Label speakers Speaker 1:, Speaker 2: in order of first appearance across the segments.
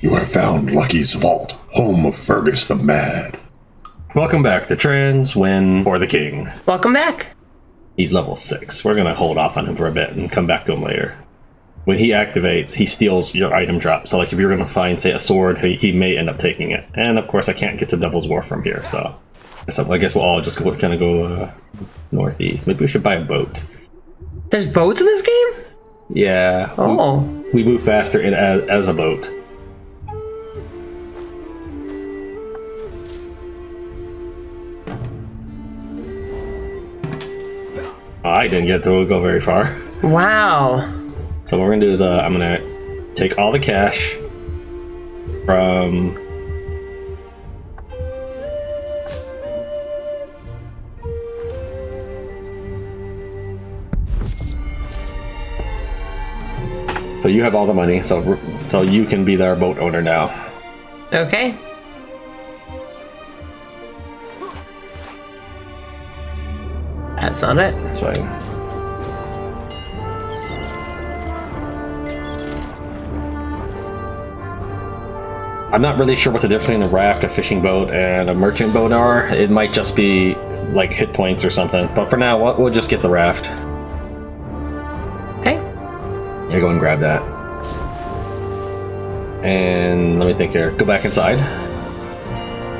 Speaker 1: You have found Lucky's Vault, home of Fergus the Mad.
Speaker 2: Welcome back to Tran Wins for the King.
Speaker 3: Welcome back.
Speaker 2: He's level 6. We're going to hold off on him for a bit and come back to him later. When he activates, he steals your item drop. So, like, if you're going to find, say, a sword, he, he may end up taking it. And, of course, I can't get to Devil's War from here, so... So I guess we'll all just kind of go uh, northeast. Maybe we should buy a boat.
Speaker 3: There's boats in this game?
Speaker 2: Yeah.
Speaker 3: Oh.
Speaker 2: We, we move faster in as, as a boat. I didn't get to go very far.
Speaker 3: Wow.
Speaker 2: So what we're gonna do is uh, I'm gonna take all the cash from So you have all the money, so so you can be their boat owner now.
Speaker 3: Okay. That's not it.
Speaker 2: That's fine. I'm not really sure what the difference between a raft, a fishing boat, and a merchant boat are. It might just be like hit points or something. But for now, we'll, we'll just get the raft. Yeah, go and grab that. And let me think here. Go back inside.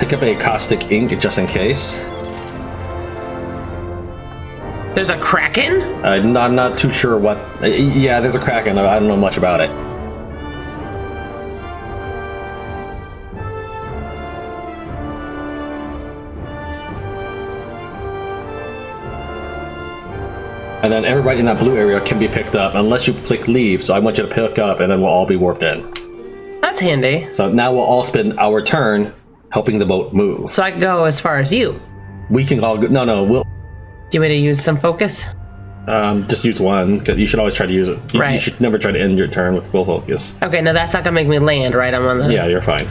Speaker 2: Pick up a caustic ink just in case.
Speaker 3: There's a kraken?
Speaker 2: Uh, I'm not- I'm not too sure what. uh, Yeah, there's a kraken. I don't know much about it. And then everybody in that blue area can be picked up unless you click leave. So I want you to pick up, and then we'll all be warped in.
Speaker 3: That's handy.
Speaker 2: So now we'll all spend our turn helping the boat move.
Speaker 3: So I can go as far as you.
Speaker 2: We can all go. No, no, we'll
Speaker 3: Do you want me to use some focus?
Speaker 2: um, just use one. 'cause you should always try to use it. You, you should never try to end your turn with full focus.
Speaker 3: Okay, no, that's not gonna make me land, right? I'm on the.
Speaker 2: Yeah, you're fine.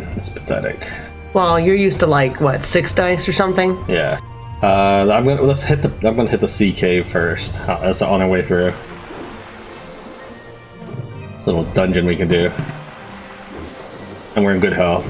Speaker 2: Man, it's pathetic.
Speaker 3: Well, you're used to like what six dice or something.
Speaker 2: Yeah. Uh, I'm gonna let's hit the. I'm gonna hit the sea cave first. Uh, That's on our way through. This little dungeon we can do, and we're in good health.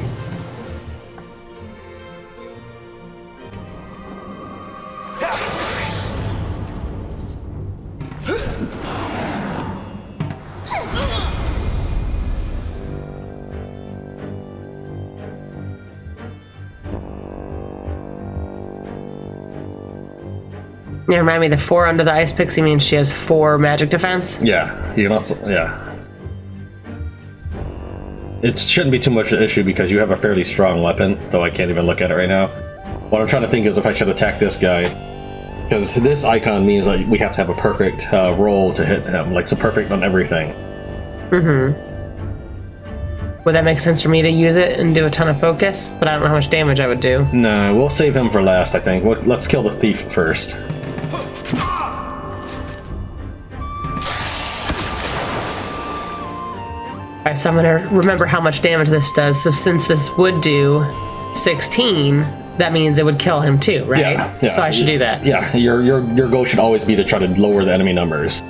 Speaker 3: Yeah, remind me, the four under the ice pixie means she has four magic defense.
Speaker 2: Yeah, you can also yeah. It shouldn't be too much of an issue because you have a fairly strong weapon, though I can't even look at it right now. What I'm trying to think is if I should attack this guy, because this icon means that we have to have a perfect uh, roll to hit him, like so perfect on everything.
Speaker 3: Mm-hmm. Would that make sense for me to use it and do a ton of focus? But I don't know how much damage I would do.
Speaker 2: No, we'll save him for last. I think. We'll- Let's kill the thief first.
Speaker 3: Alright, so I'm gonna remember how much damage this does. So since this would do 16, that means it would kill him too, right?
Speaker 2: Yeah, yeah.
Speaker 3: So I should do that.
Speaker 2: Yeah, your your your goal should always be to try to lower the enemy numbers.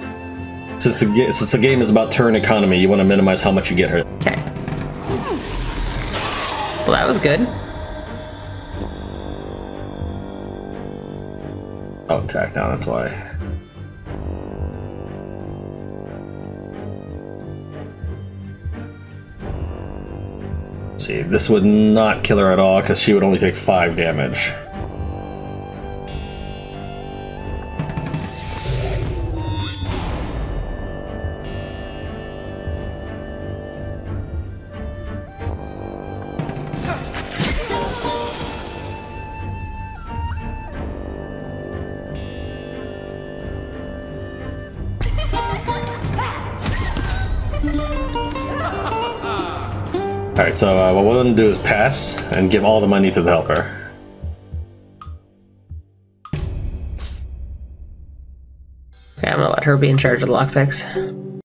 Speaker 2: Since the since the game is about turn economy, you want to minimize how much you get hurt.
Speaker 3: Okay. Well, that was good.
Speaker 2: Oh, attack now. That's why. See, this would not kill her at all because she would only take five damage. So uh, what we're going to do is pass and give all the money to the helper.
Speaker 3: Okay, I'm gonna let her be in charge of the lockpicks.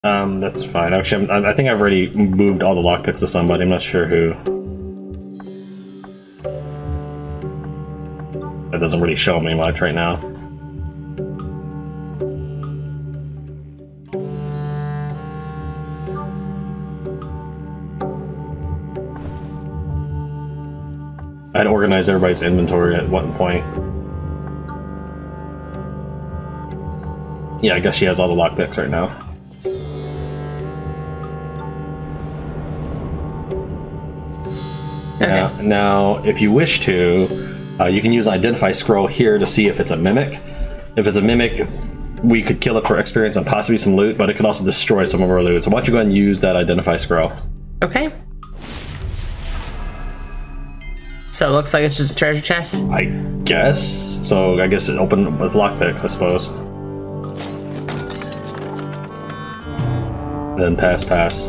Speaker 2: Um, that's fine. Actually, I'm, I think I've already moved all the lockpicks to somebody. I'm not sure who. That doesn't really show me much right now. Organize everybody's inventory at one point. Yeah, I guess she has all the lockpicks right now.
Speaker 3: Okay.
Speaker 2: Now, now, if you wish to, uh, you can use identify scroll here to see if it's a mimic. If it's a mimic, we could kill it for experience and possibly some loot, but it could also destroy some of our loot. So why don't you go ahead and use that identify scroll?
Speaker 3: Okay. So it looks like it's just a treasure chest.
Speaker 2: I guess. So I guess it opened with lockpicks, I suppose. Then pass, pass.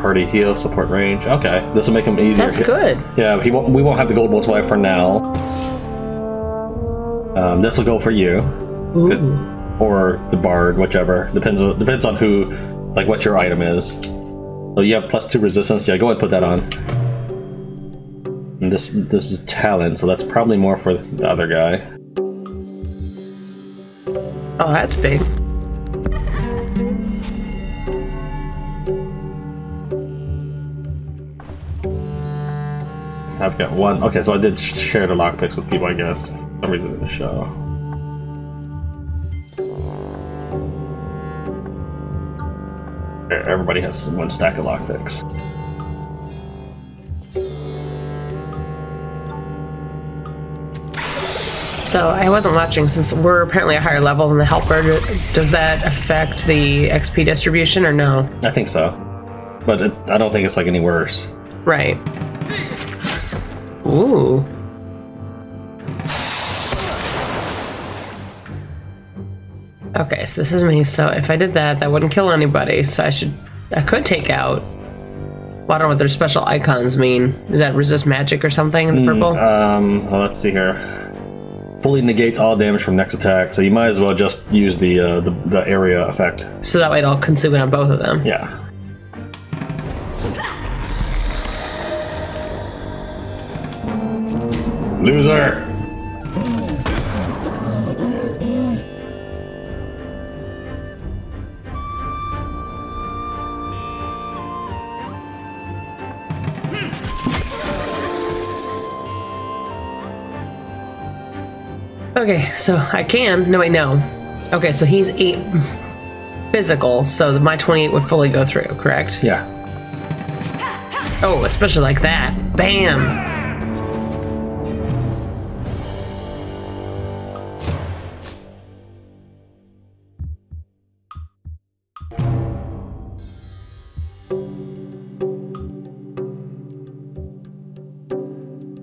Speaker 2: Party heal, support range. Okay, this will make him easier.
Speaker 3: That's good.
Speaker 2: Yeah, he won't, we won't have the gold multiplier for now. Um, this will go for you or the bard, whichever. Depends on depends on who, like what your item is. So you have plus two resistance. Yeah, go ahead and put that on. And this this is talent, so that's probably more for the other guy.
Speaker 3: Oh, that's big.
Speaker 2: I've got one. Okay, so I did share the lockpicks with people, I guess. For some reason it didn't show. Everybody has one stack of lockpicks.
Speaker 3: So I wasn't watching since we're apparently a higher level than the helper. Does that affect the XP distribution or no?
Speaker 2: I think so, but it, I don't think it's like any worse.
Speaker 3: Right. Ooh. Okay, so this is me. So if I did that, that wouldn't kill anybody. So I should, I could take out. Well, I don't know what their special icons mean. Is that resist magic or something in the purple?
Speaker 2: Um, well, let's see here. Fully negates all damage from next attack, so you might as well just use the uh, the, the area effect.
Speaker 3: so that way it'll consume it on both of them.
Speaker 2: Yeah. Loser.
Speaker 3: Okay, so I can. No, wait, no. Okay, so he's eight physical, so my 28 would fully go through, correct?
Speaker 2: Yeah.
Speaker 3: Oh, especially like that. Bam!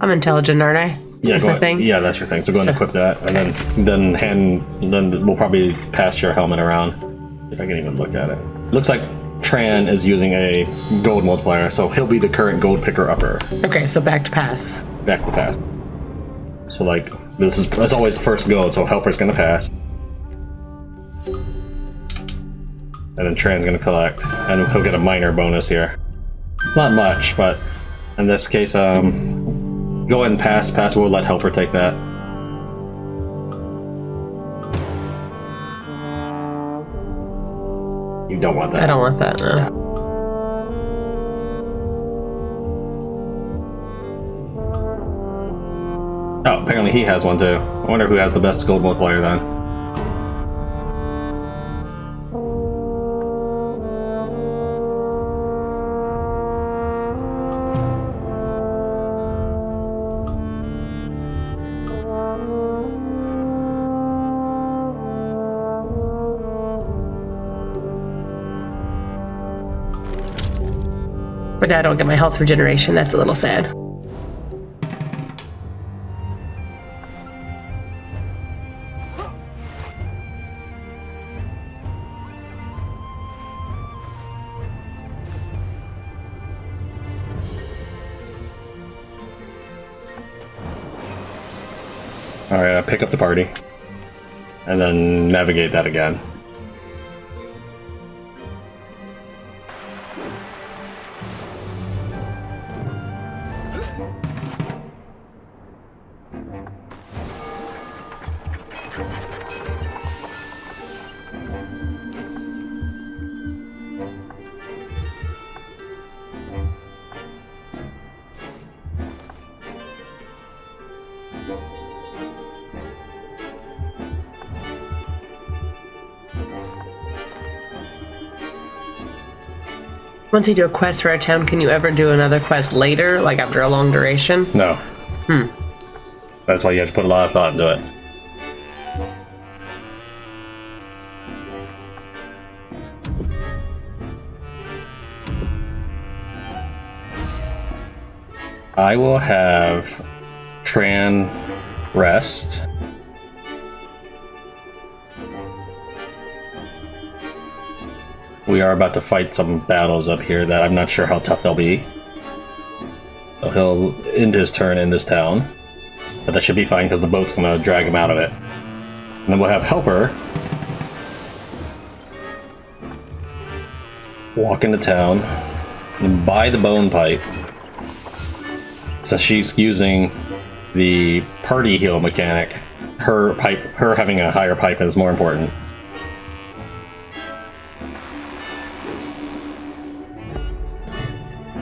Speaker 3: I'm intelligent, aren't I?
Speaker 2: Yeah,
Speaker 3: That's my
Speaker 2: ahead-
Speaker 3: thing.
Speaker 2: Yeah, that's your thing. So go ahead and equip that, and then then hand then we'll probably pass your helmet around. If I can even look at it. Looks like Tran is using a gold multiplier, so he'll be the current gold picker upper.
Speaker 3: Okay, so back to pass.
Speaker 2: Back to pass. So like this is that's always the first gold, so helper's gonna pass. And then Tran's gonna collect. And he'll get a minor bonus here. Not much, but in this case, um go ahead and pass, pass, we'll let helper take that. You don't want that.
Speaker 3: I don't want that, no.
Speaker 2: Oh, apparently he has one too. I wonder who has the best gold multiplier then.
Speaker 3: But I don't get my health regeneration. That's a little sad.
Speaker 2: Alright, uh, pick up the party. And then navigate that again.
Speaker 3: Once you do a quest for a town, can you ever do another quest later, like after a long duration?
Speaker 2: No. Hmm. That's why you have to put a lot of thought into it. I will have Tran rest. We are about to fight some battles up here that I'm not sure how tough they'll be. So he'll end his turn in this town. But that should be fine because the boat's going to drag him out of it. And then we'll have Helper walk into town and buy the bone pipe. So she's using the party heal mechanic. Her pipe, her having a higher pipe is more important.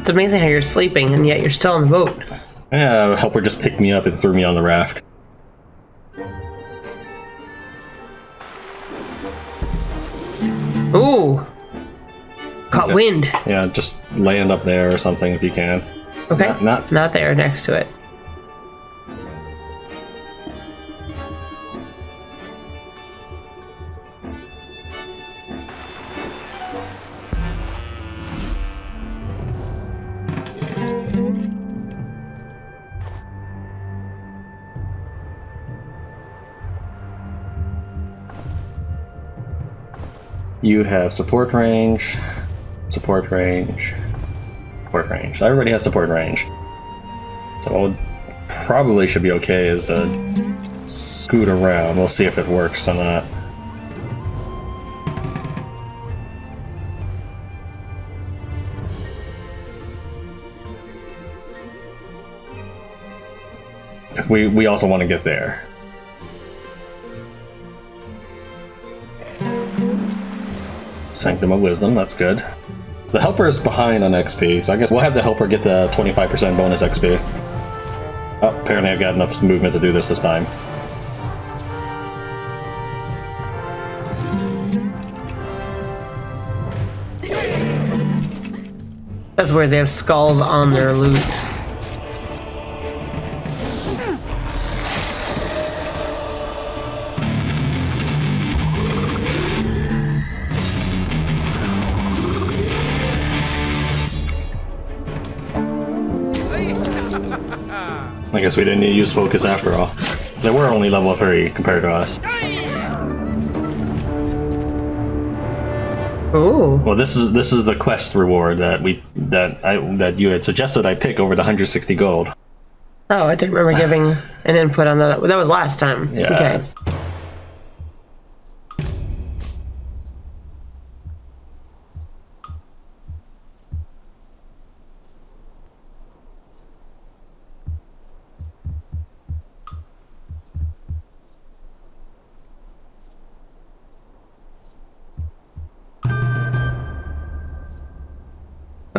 Speaker 3: It's amazing how you're sleeping and yet you're still on the boat.
Speaker 2: Yeah, Helper just picked me up and threw me on the raft.
Speaker 3: Ooh. Caught
Speaker 2: Okay.
Speaker 3: wind.
Speaker 2: Yeah, just land up there or something if you can.
Speaker 3: Okay.
Speaker 2: Not- not-
Speaker 3: Not there next to it.
Speaker 2: You have support range, support range, support range. Everybody has support range. So what probably should be okay is to scoot around. We'll see if it works or not. We, we also want to get there. Sanctum of Wisdom, that's good. The helper is behind on XP, so I guess we'll have the helper get the 25% bonus XP. Oh, apparently I've got enough movement to do this this time.
Speaker 3: That's where they have skulls on their loot.
Speaker 2: We didn't need to use focus after all. They were only level 3 compared to us.
Speaker 3: Ooh.
Speaker 2: Well, this is this is the quest reward that we that I that you had suggested I pick over the 160 gold.
Speaker 3: Oh, I didn't remember giving an input on that. That was last time.
Speaker 2: Yeah.
Speaker 3: Okay.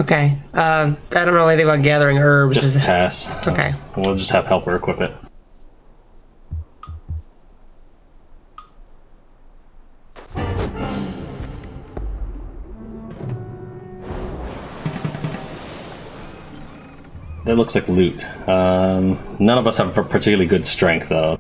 Speaker 3: Okay. Uh, I don't know anything about gathering herbs.
Speaker 2: Just pass.
Speaker 3: okay.
Speaker 2: We'll just have helper equip it. That looks like loot. Um, none of us have a particularly good strength, though.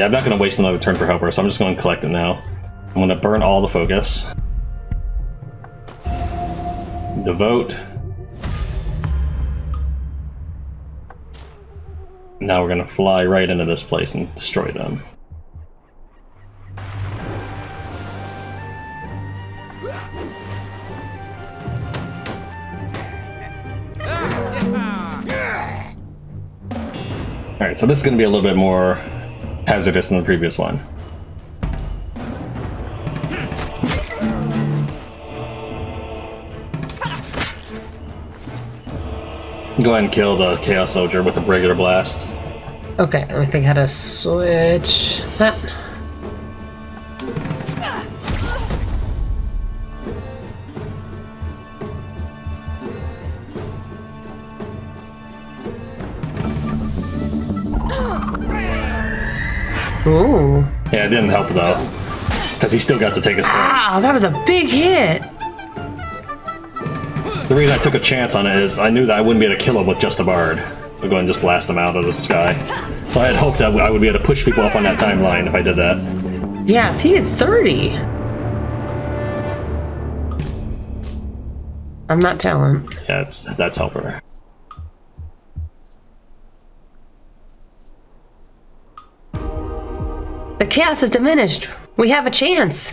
Speaker 2: Yeah, I'm not going to waste another turn for helper, so I'm just going to collect it now. I'm going to burn all the focus. Devote. Now we're going to fly right into this place and destroy them. Alright, so this is going to be a little bit more hazardous than the previous one. Go ahead and kill the Chaos Soldier with a regular blast.
Speaker 3: Okay, let me think how to switch that. Ooh.
Speaker 2: Yeah, it didn't help though, because he still got to take his turn.
Speaker 3: Ah, that was a big hit.
Speaker 2: The reason I took a chance on it is I knew that I wouldn't be able to kill him with just a bard. So go ahead and just blast him out of the sky. So I had hoped that I would be able to push people up on that timeline if I did that.
Speaker 3: Yeah, if he hit 30. I'm not telling.
Speaker 2: Yeah, it's, that's helper.
Speaker 3: The chaos is diminished. We have a chance.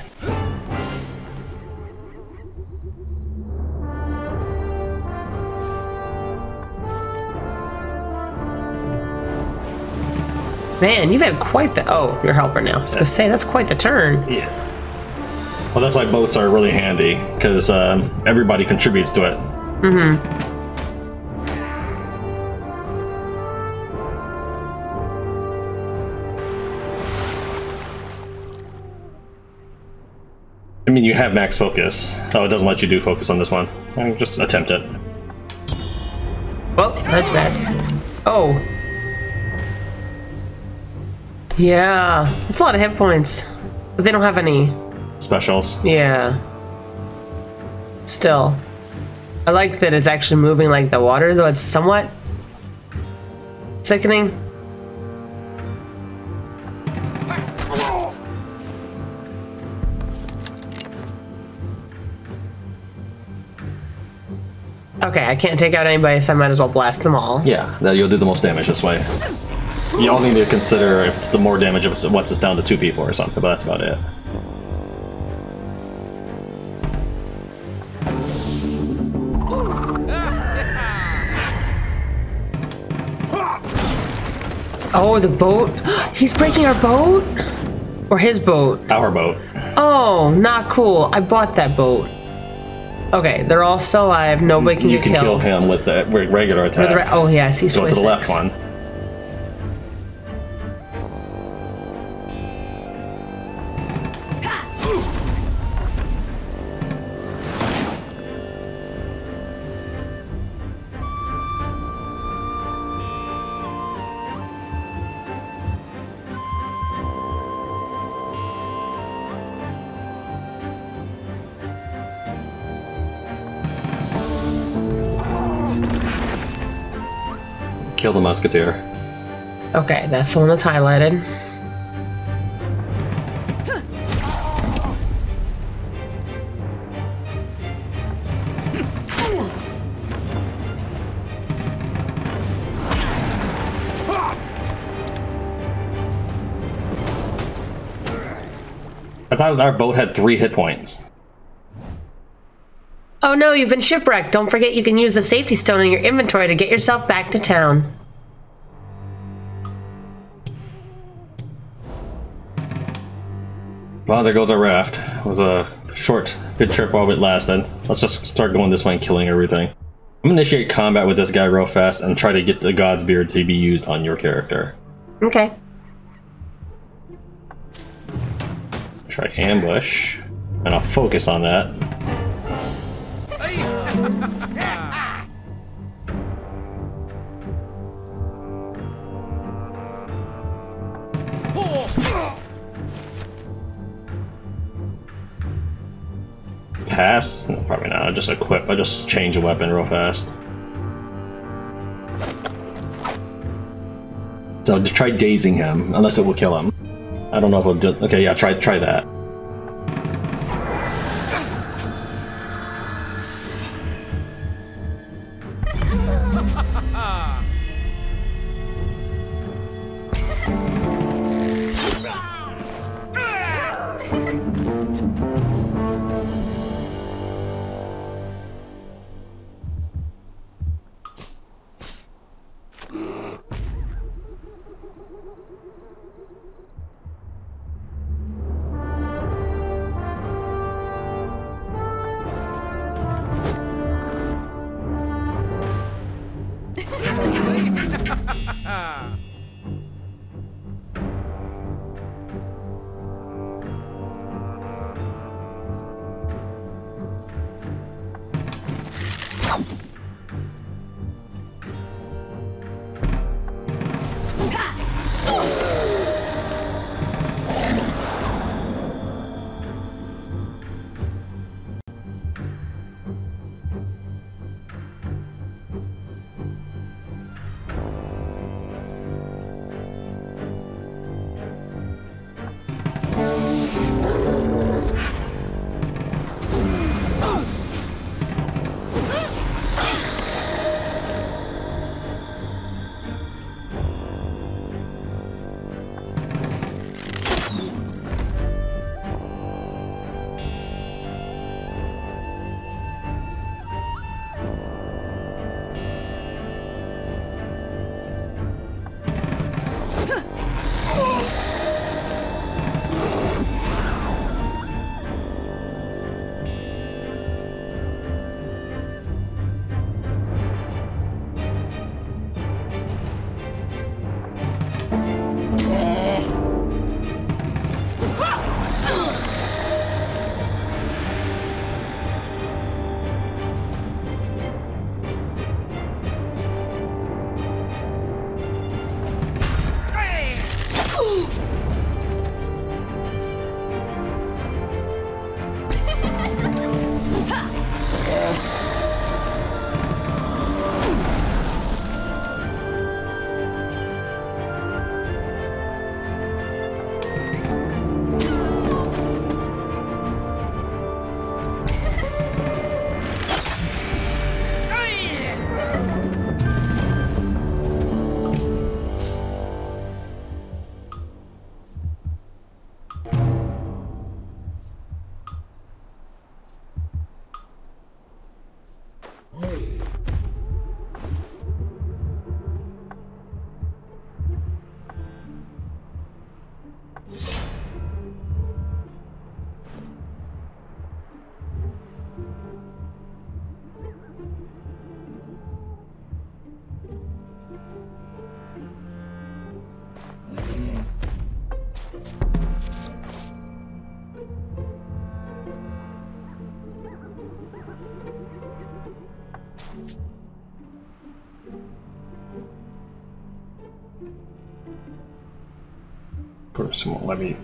Speaker 3: Man, you've had quite the. Oh, your helper now. I was gonna say that's quite the turn.
Speaker 2: Yeah. Well, that's why boats are really handy because um, everybody contributes to it. I you have max focus. Oh, it doesn't let you do focus on this one. Just attempt it.
Speaker 3: Well, that's bad. Oh. Yeah, it's a lot of hit points, but they don't have any.
Speaker 2: Specials.
Speaker 3: Yeah. Still, I like that it's actually moving like the water, though it's somewhat sickening. Okay, I can't take out anybody, so I might as well blast them all.
Speaker 2: Yeah, that you'll do the most damage this way. You all need to consider if it's the more damage if it's once it's down to two people or something, but that's about it.
Speaker 3: Oh, the boat? He's breaking our boat? Or his boat?
Speaker 2: Our boat.
Speaker 3: Oh, not cool. I bought that boat. Okay, they're all still alive. Nobody can
Speaker 2: You
Speaker 3: get
Speaker 2: can kill him with the re- regular attack.
Speaker 3: With the re- oh, yes, he's
Speaker 2: Go to the
Speaker 3: 26.
Speaker 2: left one. Kill the musketeer.
Speaker 3: Okay, that's the one that's highlighted.
Speaker 2: I thought our boat had three hit points.
Speaker 3: Oh no, you've been shipwrecked. Don't forget you can use the safety stone in your inventory to get yourself back to town.
Speaker 2: Well, there goes our raft. It was a short, good trip while it lasted. Let's just start going this way and killing everything. I'm gonna initiate combat with this guy real fast and try to get the God's Beard to be used on your character.
Speaker 3: Okay.
Speaker 2: Try ambush, and I'll focus on that. Pass? No, probably not. I'll just equip. I'll just change a weapon real fast. So just try dazing him, unless it will kill him. I don't know if it'll do. Okay, yeah, try try that. Course, won't let me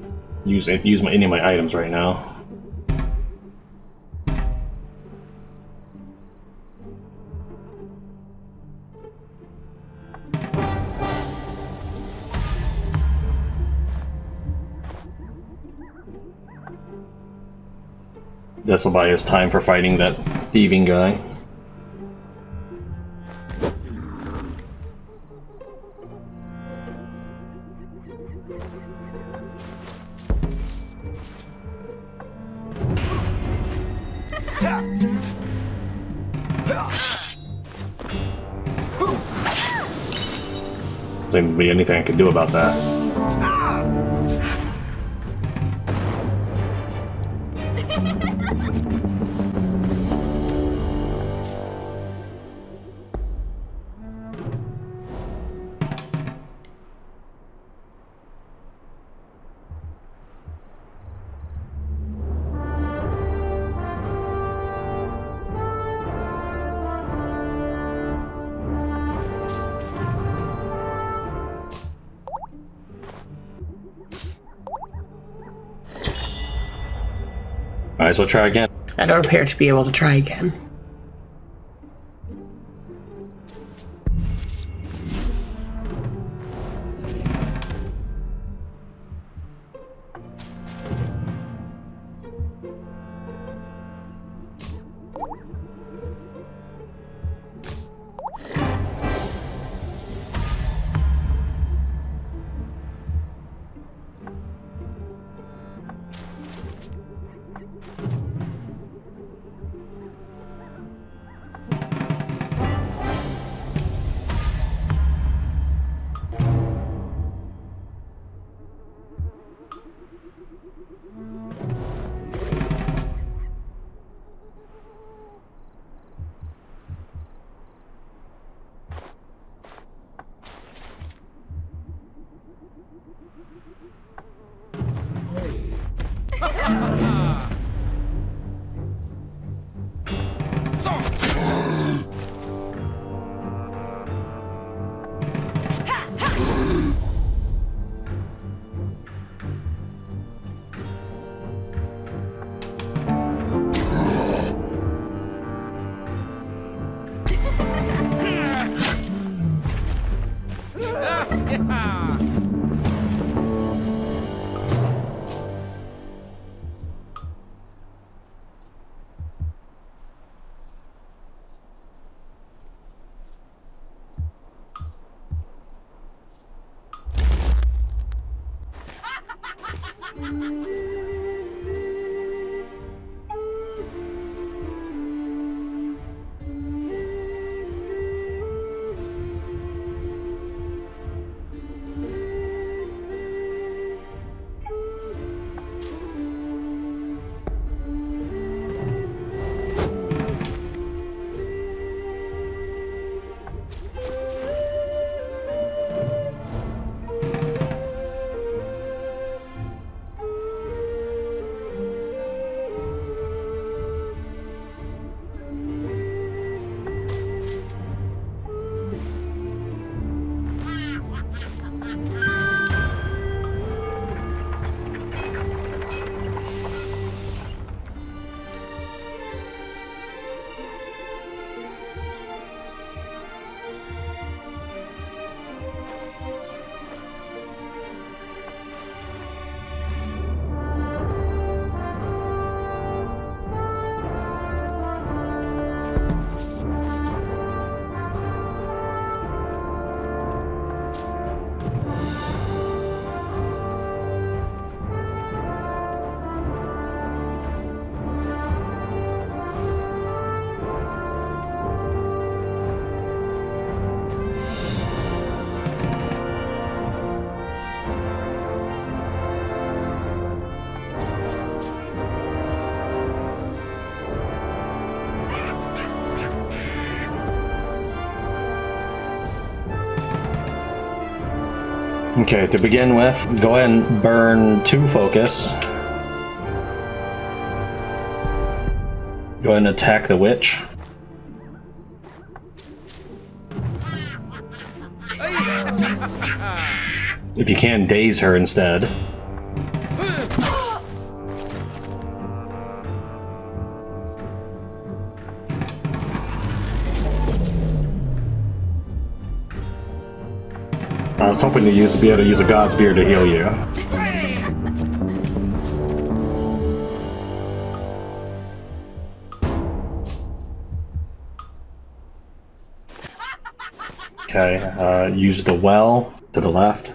Speaker 2: use it, use my, any of my items right now. This will buy us time for fighting that thieving guy. Be anything I could do about that. As well try again.
Speaker 3: I don't appear to be able to try again. Okay, to begin with, go ahead and burn two focus. Go ahead and attack the witch.
Speaker 2: If you can, daze her instead. Was hoping to use be able to use a God's Beard to heal you. Okay, uh, use the well to the left.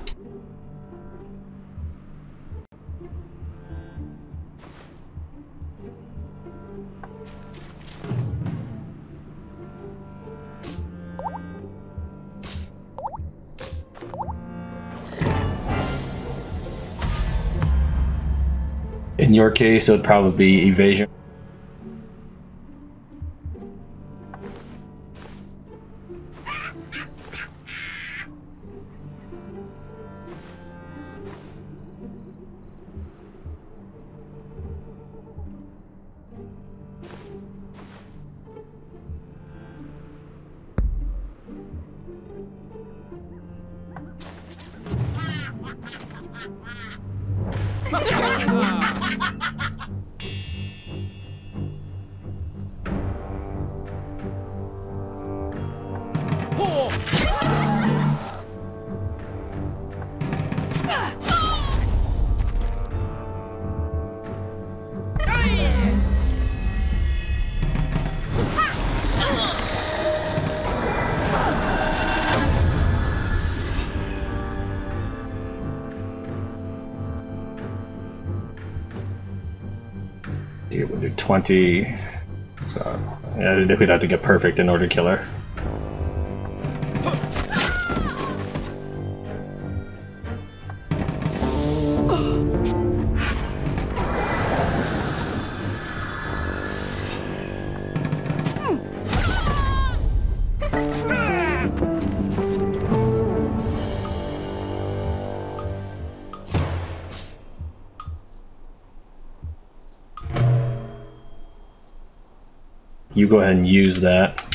Speaker 2: In your case, it would probably be evasion. 20. So, yeah, we'd have to get perfect in order to kill her. Go ahead and use that.